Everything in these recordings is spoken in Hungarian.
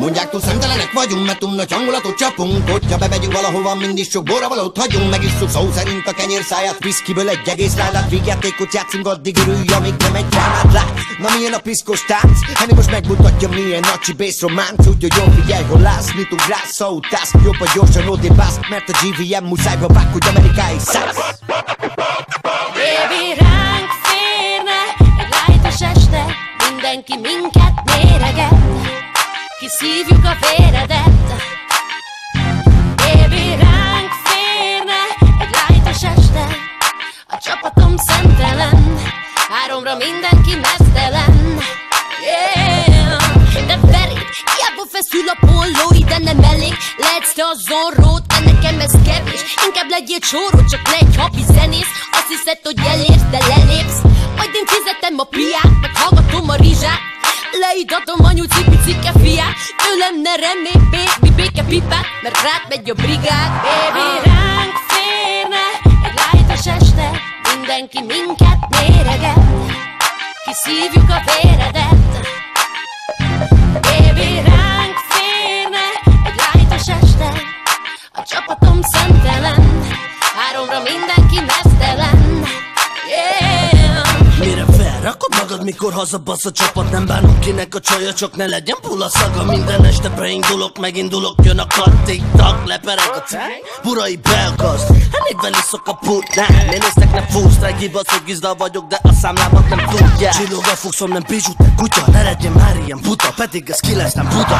Mondják túl szemtelenek vagyunk, mert nagy hangulatot csapunk. Hogyha bemegyünk valahova, mindig sok borra valót hagyunk. Megisszuk szó szerint a kenyér száját Viszkiből egy egész ládát. Vígjátékot játszunk, addig örülj, amíg nem egy rámát lát. Na milyen a piszkos tánc? Henny most megmutatja, milyen nacsi bass románc. Úgyhogy jól figyelj, hol látsz, mit ugrálsz, szautász Jobb a gyorsan odébász, mert a GVM muszájba vág, hogy Amerikáig szállsz. Baby, ránk férne egy lájtos este Mindenki minket méreget Kiszívjuk a véredet. Baby, ránk férne egy lájtos este. A csapatom szentelen Háromra mindenki mesztelen. Yeah. De Feri, hiába feszül a polló, ide nem elég. Lehetsz te a zorrót, de nekem ez kevés. Inkább legyél csóró, csak ne egy hapi zenész Azt hiszed, hogy elérsz, de lelépsz. Majd én fizetem a piát, Leítatom anyu cipi-cike fiát Tőlem ne remélj, baby, béke pipát Mert rád megy a brigád Baby, ránk férne egy lájtos este Mindenki minket méreget. Kiszívjuk a véredet. Baby, ránk férne egy lájtos este A csapatom szentelen Háromra mindenki mesztelen Felrakod magad, mikor hazabasz a csapat? Nem bánom kinek a csaja, csak ne legyen pula szaga. Minden este beindulok, megindulok, jön a kattik-tak Lepereg a cég, burai belkaszt Elégvel iszok a putnál Én néztek, nem full strike, hibasz, hogy gizda vagyok De a számlámat nem tudják Csillog a fuxom, nem bizsú, te kutya. Ne legyen már ilyen buta, pedig ez ki lesz, nem buta.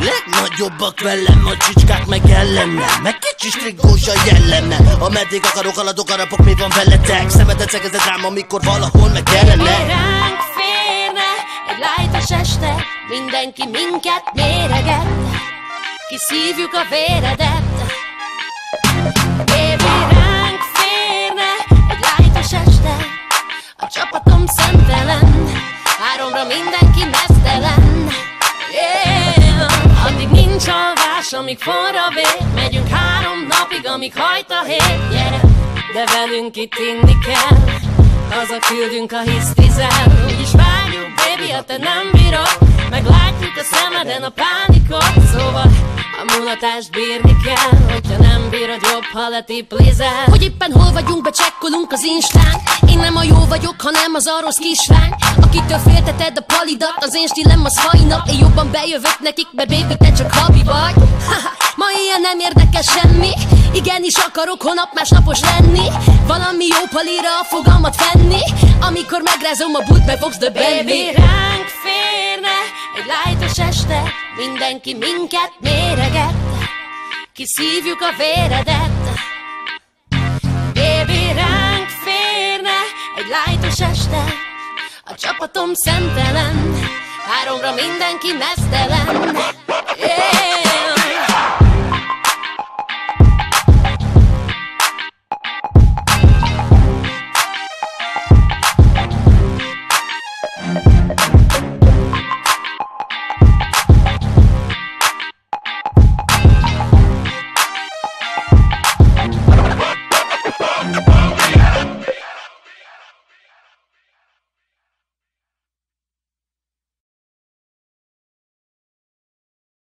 Legnagyobbak velem, a csicskák meg ellenem Meg kicsi strigós a jelleme Ameddig akarok, haladok, arapok, mi van veletek? Szemedet szegezett rám, amikor valahol meg Ránk férne egy lájtos este Mindenki minket méreget. Kiszívjuk a véredet. Baby, ránk férne egy lájtos este A csapatom szentelen Háromra mindenki mesztelen amíg forra a vér. Megyünk három napig, amíg hajt a hét. Gyere, de velünk itt inni kell. Haza küldünk a hisztizel Úgyis vágyjuk, baby, ha te nem bírod. Meglátjuk a szemeden a pánikot. Szóval a mulatást bírni kell. Hogyha nem bírod jobb, ha letiplizel. Hogy éppen hol vagyunk, becsekkolunk az instán Én nem a jó vagyok, hanem az a rossz kislány Akitől félteted a palidat Az én stílem az mai nap. Én jobban bejövök nekik, mert baby, te csak habi vagy. Ma ilyen nem érdekel semmi. Igenis akarok holnap másnapos lenni. Valami jó palira a fogalmat fenni Amikor megrázom a bút, meg fogsz döbbenni. Baby, ránk férne egy lájtos este. Mindenki minket méreget. Kiszívjuk a véredet lájtos este A csapatom szentelen Háromra mindenki mesztelen yeah.